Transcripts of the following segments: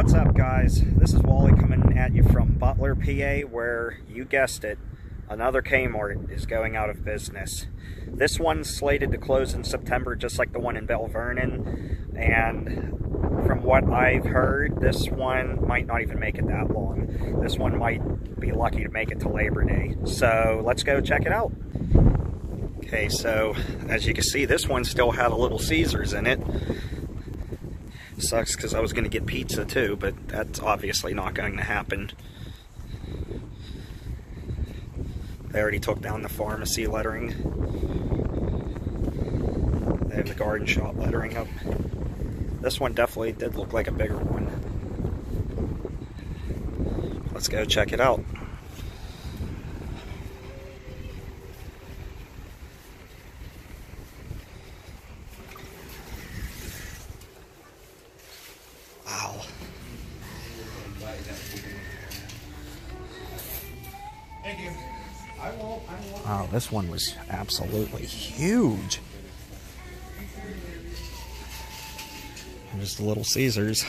What's up, guys? This is Wally coming at you from Butler, PA, where you guessed it, another Kmart is going out of business. This one's slated to close in September, just like the one in Belle Vernon, and from what I've heard, this one might not even make it that long. This one might be lucky to make it to Labor Day. So let's go check it out. Okay, so as you can see, this one still had a Little Caesars in it. Sucks because I was going to get pizza too, but that's obviously not going to happen. They already took down the pharmacy lettering. They have the garden shop lettering up. This one definitely did look like a bigger one. Let's go check it out. Thank you. Wow, this one was absolutely huge. Just the Little Caesars.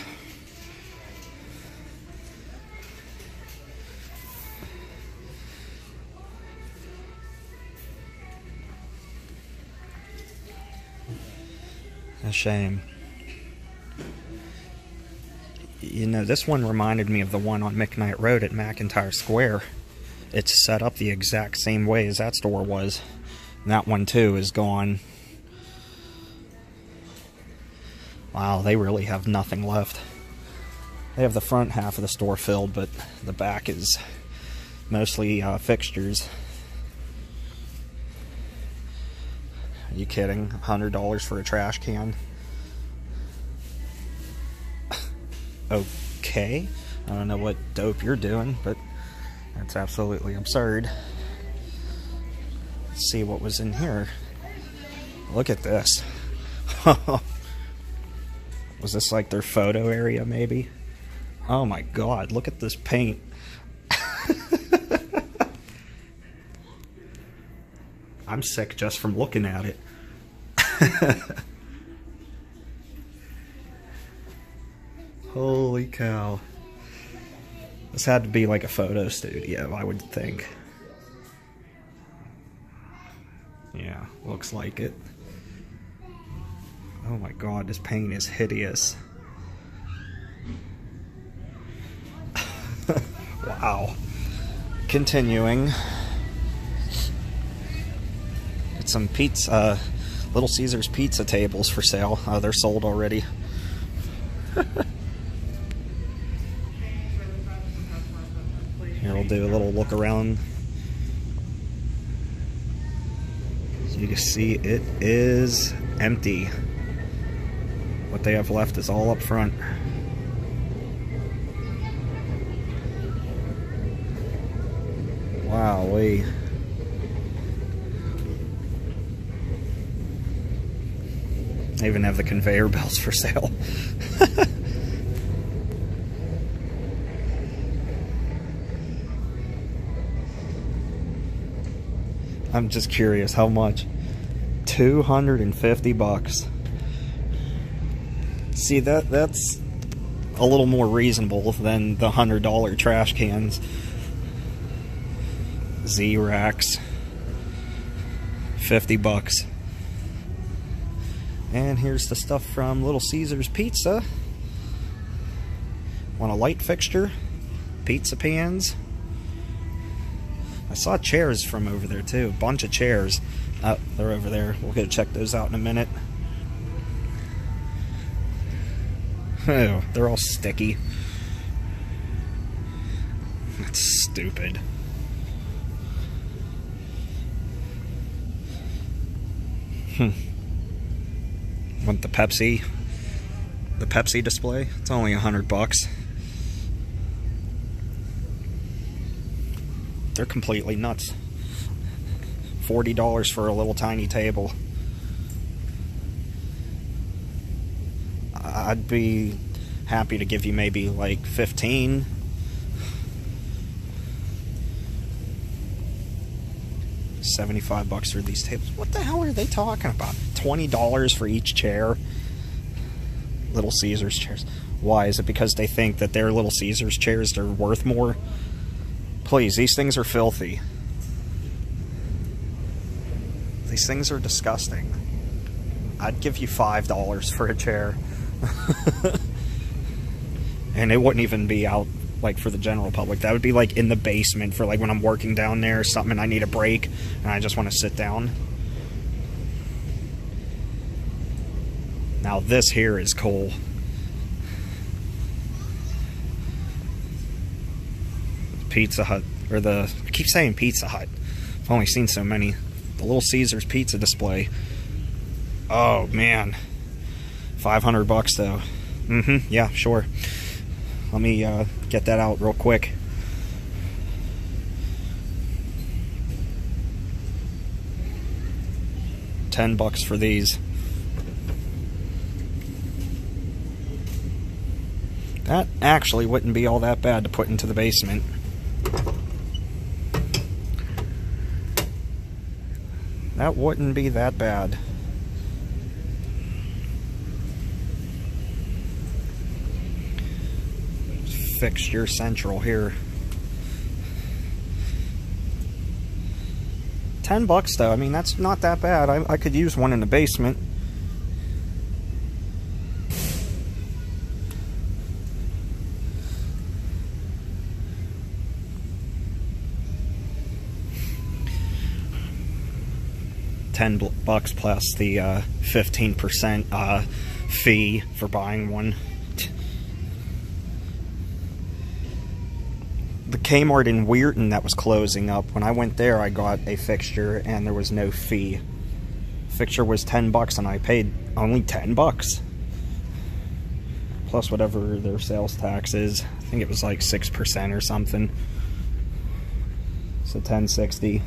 A shame. You know, this one reminded me of the one on McKnight Road at McIntyre Square. It's set up the exact same way as that store was. And that one, too, is gone. Wow, they really have nothing left. They have the front half of the store filled, but the back is mostly uh, fixtures. Are you kidding? $100 for a trash can? Okay. I don't know what dope you're doing, but that's absolutely absurd. Let's see what was in here. Look at this. was this like their photo area, maybe? Oh my god, look at this paint. I'm sick just from looking at it. Holy cow. This had to be like a photo studio, I would think. Yeah, looks like it. Oh my god, this paint is hideous. wow. Continuing. It's some pizza, uh, Little Caesars pizza tables for sale. Uh, they're sold already. Here we'll do a little look around. So you can see it is empty. What they have left is all up front. Wow, we. They even have the conveyor belts for sale. I'm just curious how much. 250 bucks. See that that's a little more reasonable than the hundred dollar trash cans. Z racks. 50 bucks. And here's the stuff from Little Caesars Pizza. Want a light fixture? Pizza pans. I saw chairs from over there too. A bunch of chairs. Oh, they're over there. We'll go check those out in a minute. Oh, they're all sticky. That's stupid. Hmm. Want the Pepsi? The Pepsi display? It's only a hundred bucks. They're completely nuts. $40 for a little tiny table. I'd be happy to give you maybe like 15. Seventy-five bucks for these tables. What the hell are they talking about? Twenty dollars for each chair. Little Caesars chairs. Why? Is it because they think that their Little Caesars chairs are worth more? Please, these things are filthy. These things are disgusting. I'd give you $5 for a chair. and it wouldn't even be out like for the general public. That would be like in the basement for like when I'm working down there or something and I need a break and I just want to sit down. Now this here is cool. Pizza Hut or the I keep saying Pizza Hut. I've only seen so many. The Little Caesars pizza display. Oh man. 500 bucks though. Mm-hmm, Yeah, sure. Let me uh, get that out real quick. Ten bucks for these. That actually wouldn't be all that bad to put into the basement. That wouldn't be that bad. Fixture Central here. 10 bucks though, I mean that's not that bad. I, I could use one in the basement. Ten bucks plus the uh, fifteen uh, percent uh, fee for buying one. the Kmart in Weirton that was closing up. When I went there, I got a fixture and there was no fee. Fixture was 10 bucks and I paid only 10 bucks. Plus whatever their sales tax is. I think it was like 6% or something. So 1060.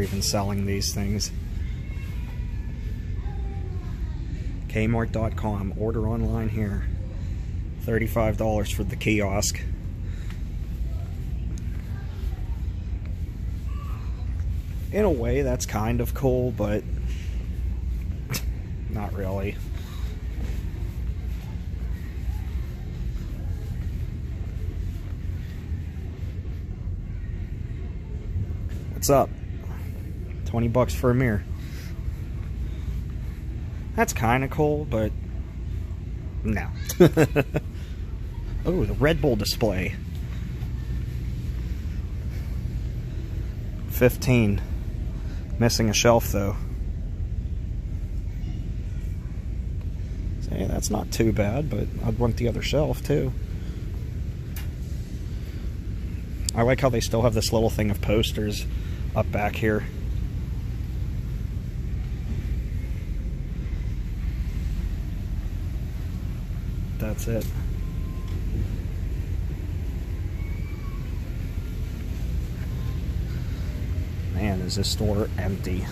Or even selling these things. Kmart.com. Order online here. $35 for the kiosk. In a way, that's kind of cool, but not really. What's up? 20 bucks for a mirror. That's kind of cool, but no. oh, the Red Bull display. 15. Missing a shelf, though. Say, that's not too bad, but I'd want the other shelf, too. I like how they still have this little thing of posters up back here. That's it. Man, is this store empty.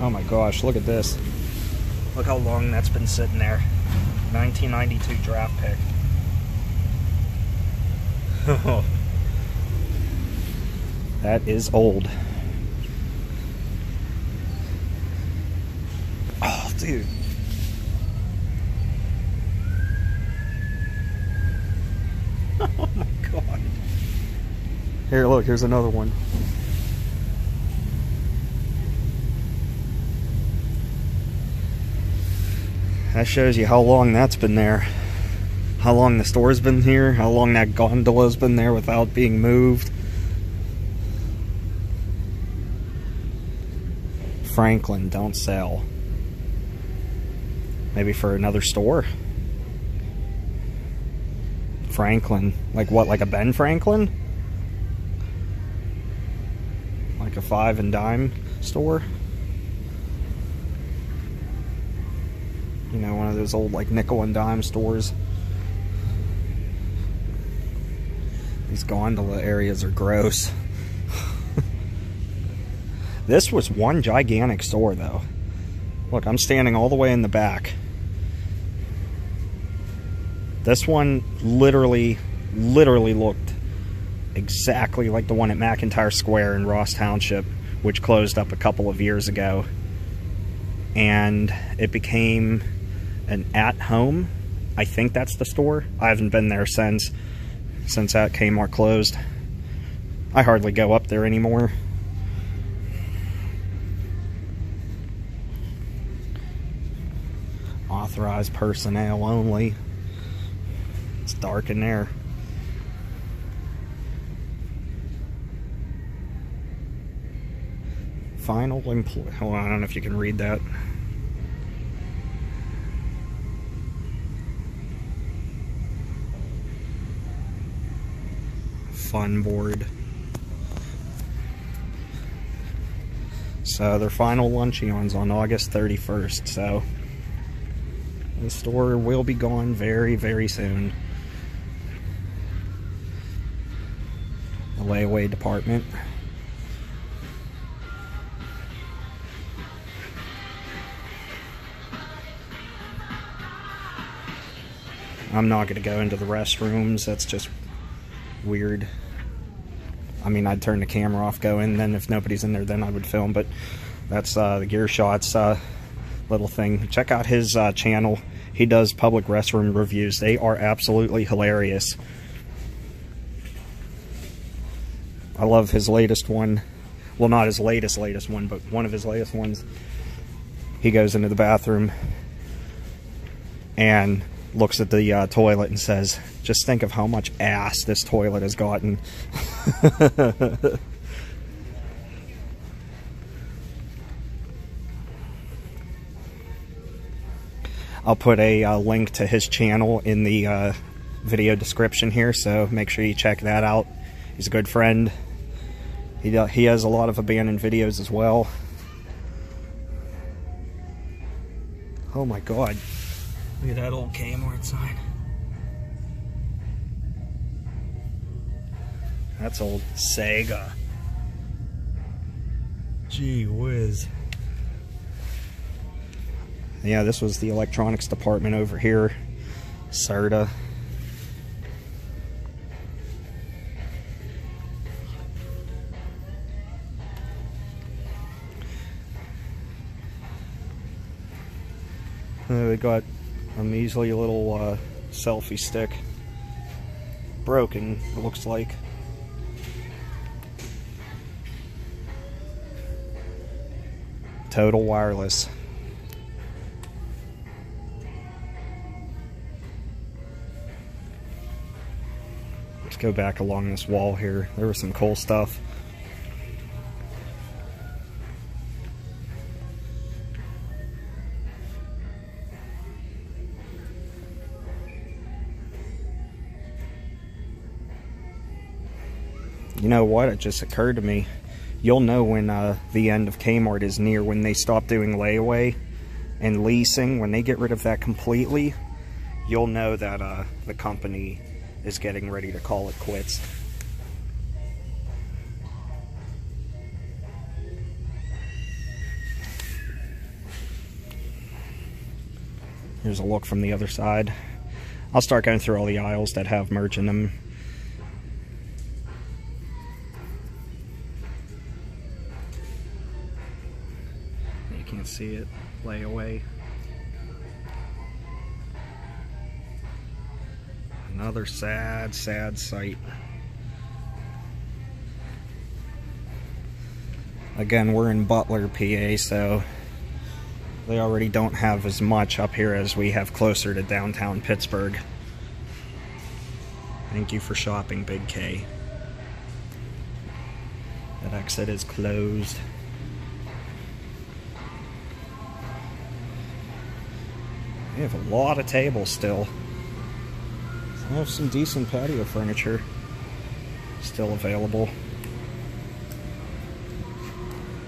Oh my gosh, look at this. Look how long that's been sitting there. 1992 draft pick. that is old. Oh, dude. oh my god. Here, look, here's another one. That shows you how long that's been there. How long the store's been here, how long that gondola's been there without being moved. Franklin, don't sell. Maybe for another store? Franklin. Like what, like a Ben Franklin? Like a five and dime store? You know, one of those old like nickel and dime stores. These gondola areas are gross. This was one gigantic store, though. Look, I'm standing all the way in the back. This one literally, literally looked exactly like the one at McIntyre Square in Ross Township, which closed up a couple of years ago. And it became an at home. I think that's the store. I haven't been there since since that Kmart closed. I hardly go up there anymore. Authorized personnel only. It's dark in there. Final employee. On, I don't know if you can read that. Fun board. So their final luncheon's on August 31st. So the store will be gone very, very soon. The layaway department. I'm not going to go into the restrooms. That's just weird. I mean, I'd turn the camera off, go in, then if nobody's in there, then I would film. But that's uh, the GearShots uh, little thing. Check out his uh, channel. He does public restroom reviews. They are absolutely hilarious. I love his latest one. Well, not his latest, latest one, but one of his latest ones. He goes into the bathroom and looks at the uh, toilet and says, just think of how much ass this toilet has gotten. I'll put a uh, link to his channel in the uh, video description here, so make sure you check that out. He's a good friend. He, he has a lot of abandoned videos as well. Oh my god. Look at that old Kmart sign. That's old Sega. Gee whiz. Yeah, this was the electronics department over here. Serta. Uh, we got a measly little uh, selfie stick. Broken, it looks like. Total wireless. Let's go back along this wall here. There was some cool stuff. Know what? It just occurred to me. You'll know when uh, the end of Kmart is near, when they stop doing layaway and leasing, when they get rid of that completely, you'll know that uh, the company is getting ready to call it quits. Here's a look from the other side. I'll start going through all the aisles that have merch in them see it lay away. Another sad, sad sight. Again, we're in Butler, PA, so they already don't have as much up here as we have closer to downtown Pittsburgh. Thank you for shopping, Big K. That exit is closed. Have a lot of tables still. I have some decent patio furniture still available.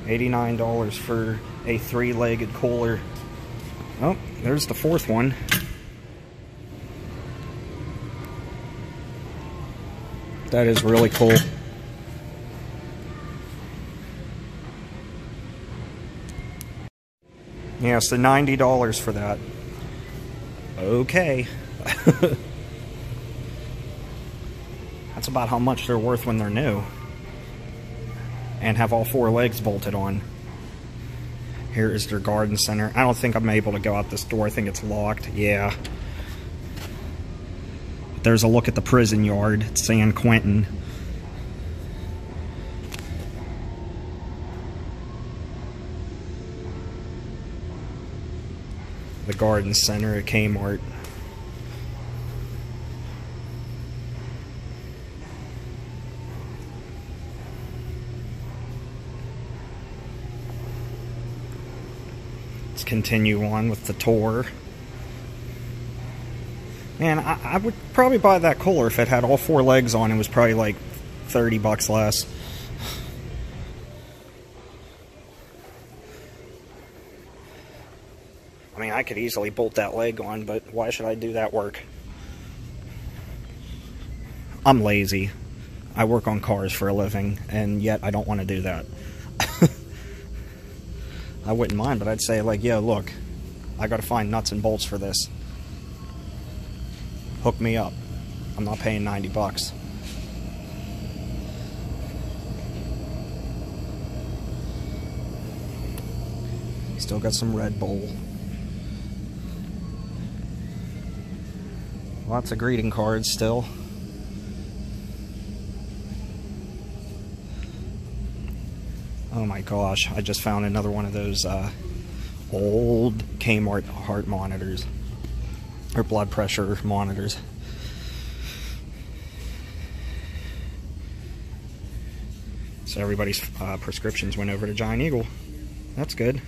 $89 for a three-legged cooler. Oh, there's the fourth one. That is really cool. Yeah, so $90 for that. Okay. That's about how much they're worth when they're new. And have all four legs bolted on. Here is their garden center. I don't think I'm able to go out this door. I think it's locked. Yeah. There's a look at the prison yard at San Quentin. The garden center at Kmart. Let's continue on with the tour. Man, I, I, would probably buy that cooler if it had all four legs on. It was probably like 30 bucks less. I could easily bolt that leg on, but why should I do that work? I'm lazy. I work on cars for a living, and yet I don't want to do that. I wouldn't mind, but I'd say, like, yeah, look, I got to find nuts and bolts for this. Hook me up. I'm not paying 90 bucks. Still got some Red Bull. Lots of greeting cards still. Oh my gosh, I just found another one of those uh, old Kmart heart monitors or blood pressure monitors. So everybody's uh, prescriptions went over to Giant Eagle. That's good.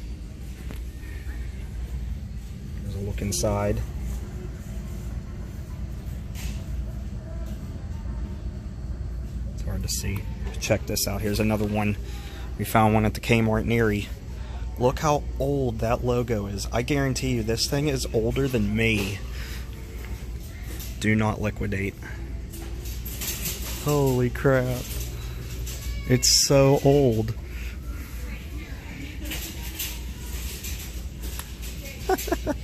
There's a look inside. To see. Check this out. Here's another one. We found one at the Kmart Neary. Look how old that logo is. I guarantee you this thing is older than me. Do not liquidate. Holy crap. It's so old.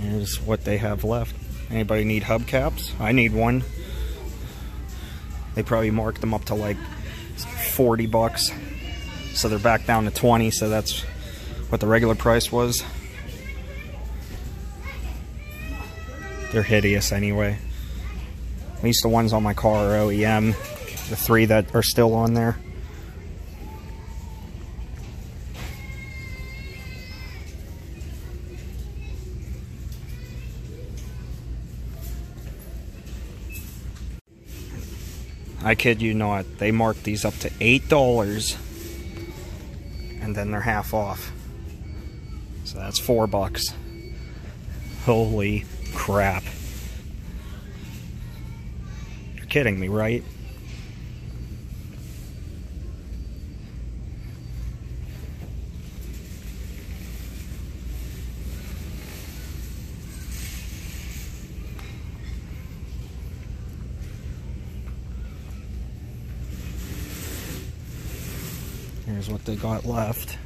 Here's what they have left. Anybody need hubcaps? I need one. They probably marked them up to like 40 bucks. So they're back down to 20, so that's what the regular price was. They're hideous anyway. At least the ones on my car are OEM. The three that are still on there. I kid you not. They marked these up to $8 and then they're half off. So that's 4 bucks. Holy crap. You're kidding me, right? Here's what they got left.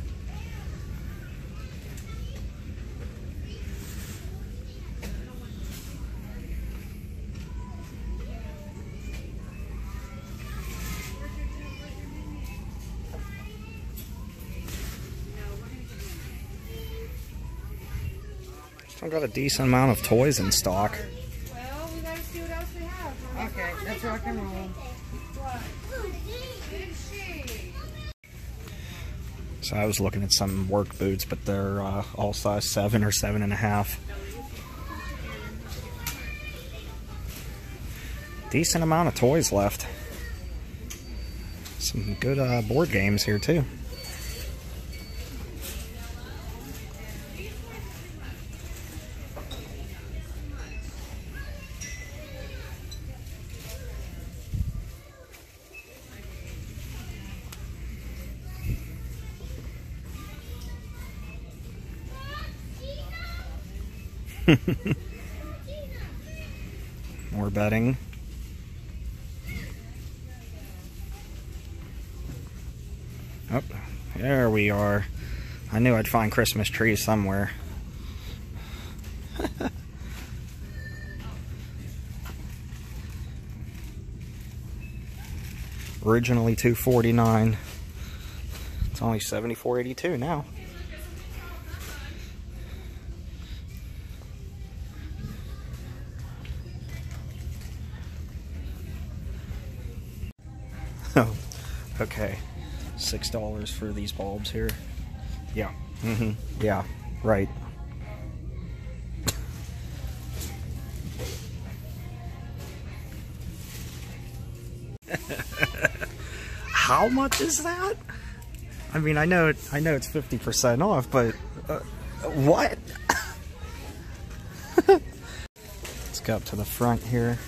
Still got a decent amount of toys in stock. Well, we gotta see what else we have. Okay, let's rock and roll. So I was looking at some work boots, but they're uh, all size seven or seven and a half. Decent amount of toys left. Some good uh, board games here too. More bedding. Oh, There we are. I knew I'd find Christmas trees somewhere. Originally 249. It's only 74.82 now. Six dollars for these bulbs here. Yeah. Mm-hmm. Yeah. Right. How much is that? I mean, I know, I know it's fifty percent off, but uh, what? Let's go up to the front here.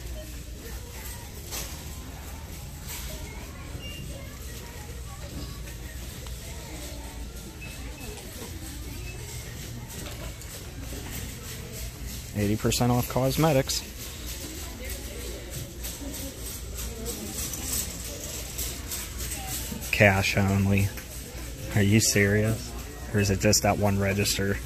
Percent off cosmetics. Cash only. Are you serious? Or is it just that one register?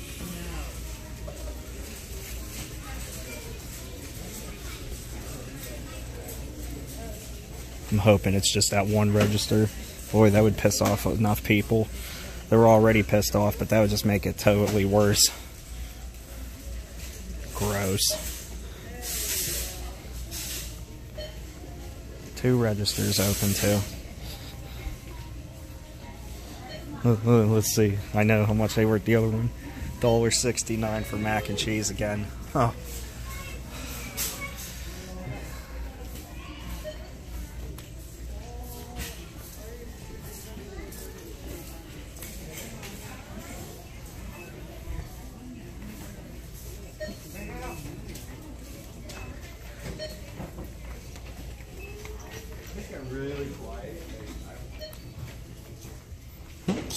I'm hoping it's just that one register. Boy, that would piss off enough people. They were already pissed off, but that would just make it totally worse. Two registers open too. Let's see. I know how much they were at the other one. Dollar sixty nine for mac and cheese again. Oh.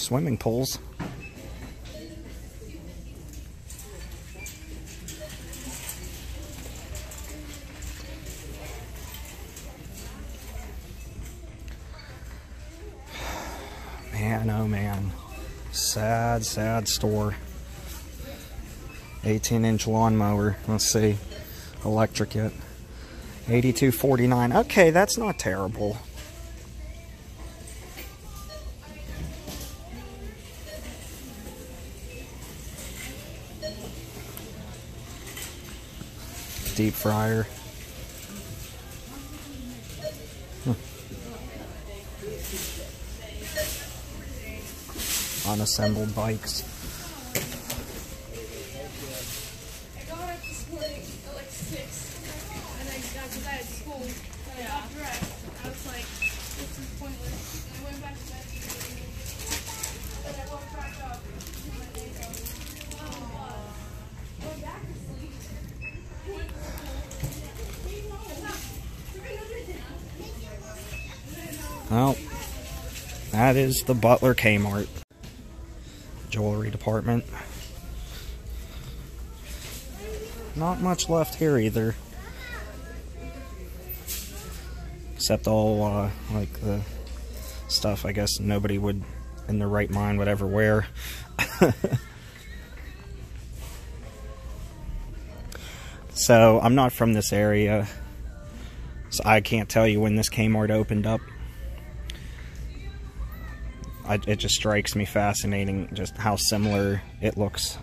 Swimming pools. Man, oh man. Sad, sad store. 18 inch lawnmower. Let's see. Electric it. 82.49. Okay, that's not terrible. Deep fryer. Hmm. Unassembled bikes. I got up this morning at like six, and I got because I had school. So I got dressed. I was like, this is pointless. And I went back to bed. And I woke back up. and my day goes, oh, uh, went back to sleep. Went to school. Well, that is the Butler Kmart jewelry department. Not much left here either. Except all, uh, like the stuff I guess nobody would, in their right mind, would ever wear. so, I'm not from this area. So I can't tell you when this Kmart opened up. I, it just strikes me fascinating just how similar it looks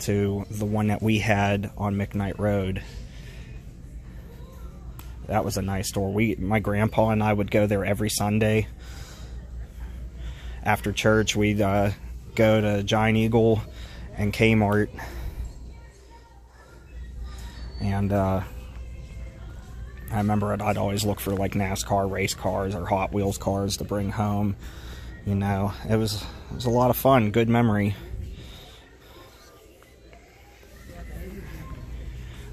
to the one that we had on McKnight Road. That was a nice store. We, my grandpa and I would go there every Sunday. After church, we'd uh, go to Giant Eagle and Kmart, and uh, I remember I'd, I'd always look for like NASCAR race cars or Hot Wheels cars to bring home. You know, it was it was a lot of fun. Good memory.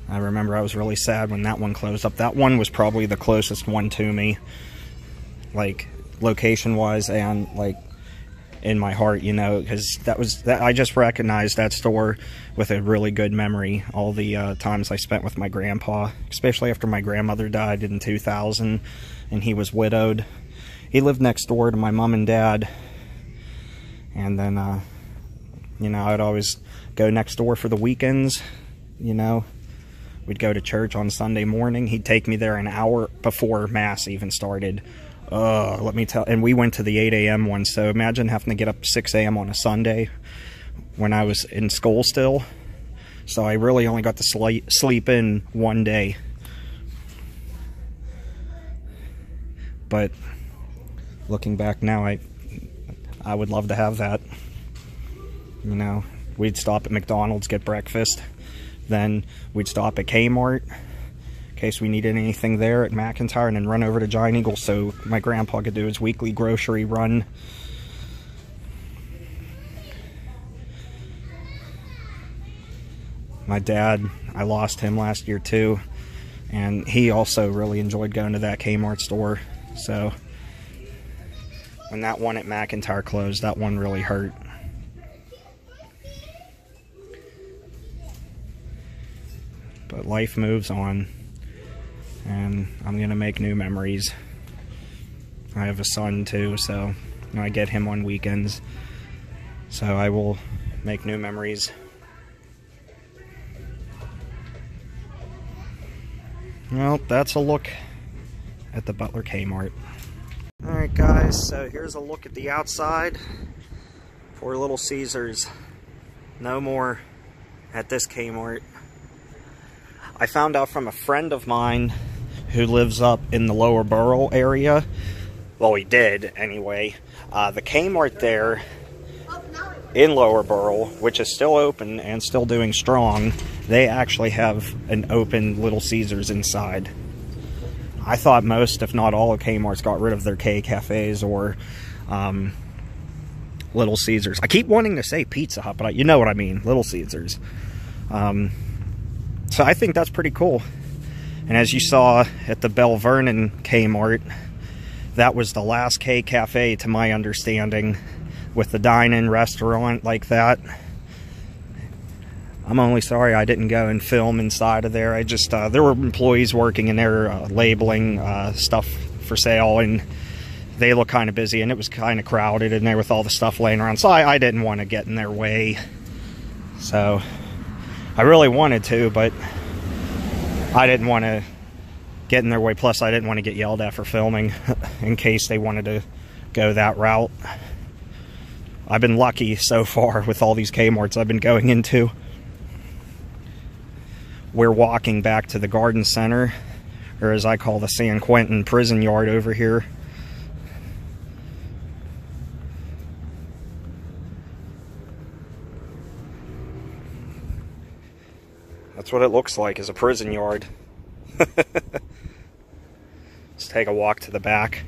I remember I was really sad when that one closed up. That one was probably the closest one to me, like location wise and like in my heart, you know, because that was that I just recognized that store with a really good memory. All the uh, times I spent with my grandpa, especially after my grandmother died in 2000, and he was widowed. He lived next door to my mom and dad, And then, uh, you know, I'd always go next door for the weekends, you know. We'd go to church on Sunday morning. He'd take me there an hour before Mass even started. Uh, let me tell. And we went to the 8 a.m. one. So imagine having to get up 6 a.m. on a Sunday when I was in school still. So I really only got to sleep, sleep in one day. But looking back now, I I would love to have that. You know, we'd stop at McDonald's, get breakfast. Then we'd stop at Kmart in case we needed anything there at McIntyre and then run over to Giant Eagle so my grandpa could do his weekly grocery run. My dad, I lost him last year too, and he also really enjoyed going to that Kmart store. So when that one at McIntyre closed, that one really hurt. But life moves on, and I'm going to make new memories. I have a son too, so I get him on weekends. So I will make new memories. Well, that's a look at the Butler Kmart. Alright guys, so here's a look at the outside for Little Caesars. No more at this Kmart. I found out from a friend of mine who lives up in the Lower Burrell area. Well, he did anyway. Uh, the Kmart there in Lower Burrell, which is still open and still doing strong, they actually have an open Little Caesars inside. I thought most, if not all, of Kmart's got rid of their K cafes or um, Little Caesars. I keep wanting to say Pizza Hut, but I, you know what I mean, Little Caesars. Um, so I think that's pretty cool. And as you saw at the Belle Vernon Kmart, that was the last K cafe, to my understanding, with the dine-in restaurant like that. I'm only sorry I didn't go and film inside of there. I just uh, there were employees working in there uh, labeling uh, stuff for sale, and they look kind of busy, and it was kind of crowded in there with all the stuff laying around. So I, I didn't want to get in their way. So I really wanted to, but I didn't want to get in their way. Plus, I didn't want to get yelled at for filming in case they wanted to go that route. I've been lucky so far with all these Kmarts I've been going into. We're walking back to the garden center, or as I call the San Quentin prison yard over here. That's what it looks like, is a prison yard. Let's take a walk to the back.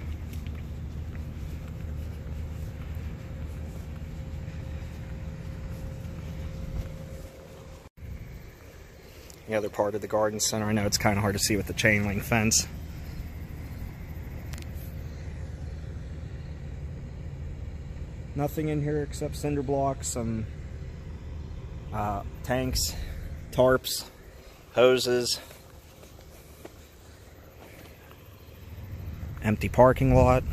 The other part of the garden center. I know it's kind of hard to see with the chain link fence. Nothing in here except cinder blocks, some uh, tanks, tarps, hoses, empty parking lot.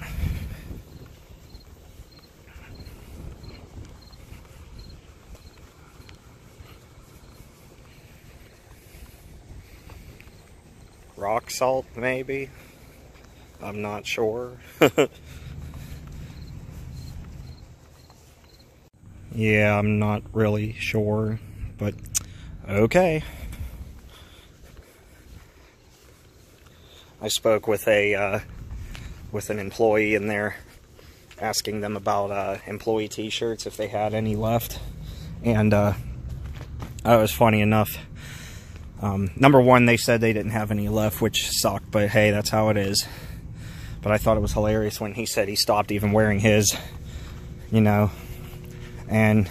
Rock salt, maybe. I'm not sure. yeah, I'm not really sure, but okay. I spoke with a uh, with an employee in there, asking them about uh, employee T-shirts if they had any left, and uh, that was funny enough. Um, number one, they said they didn't have any left, which sucked, but hey, that's how it is. But I thought it was hilarious when he said he stopped even wearing his, you know. And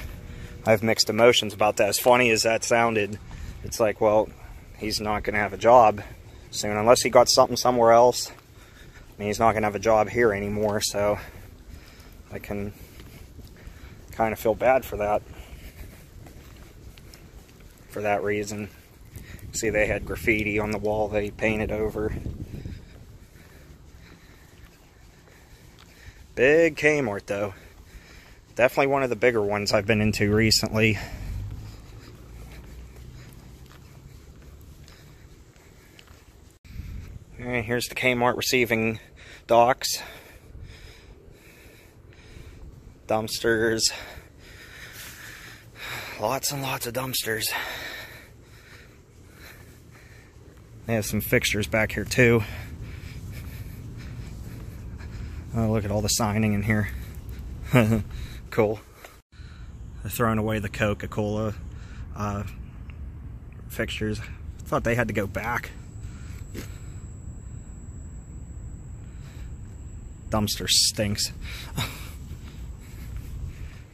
I have mixed emotions about that. As funny as that sounded, it's like, well, he's not going to have a job soon unless he got something somewhere else. I mean, he's not going to have a job here anymore, so I can kind of feel bad for that. For that reason. See, they had graffiti on the wall they painted over. Big Kmart, though. Definitely one of the bigger ones I've been into recently. Alright, here's the Kmart receiving docks. Dumpsters. Lots and lots of dumpsters. They have some fixtures back here too. Oh, look at all the signing in here. cool. They're throwing away the Coca-Cola uh, fixtures. Thought they had to go back. Dumpster stinks.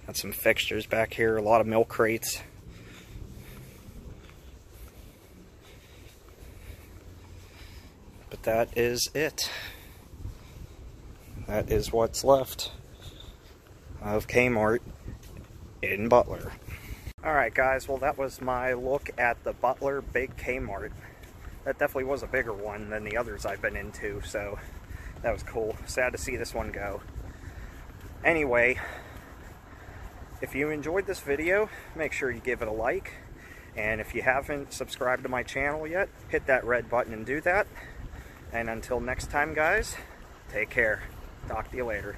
Got some fixtures back here, a lot of milk crates. But that is it. That is what's left of Kmart in Butler. Alright guys, well that was my look at the Butler Big Kmart. That definitely was a bigger one than the others I've been into, so that was cool. Sad to see this one go. Anyway, if you enjoyed this video, make sure you give it a like. And if you haven't subscribed to my channel yet, hit that red button and do that. And until next time, guys, take care. Talk to you later.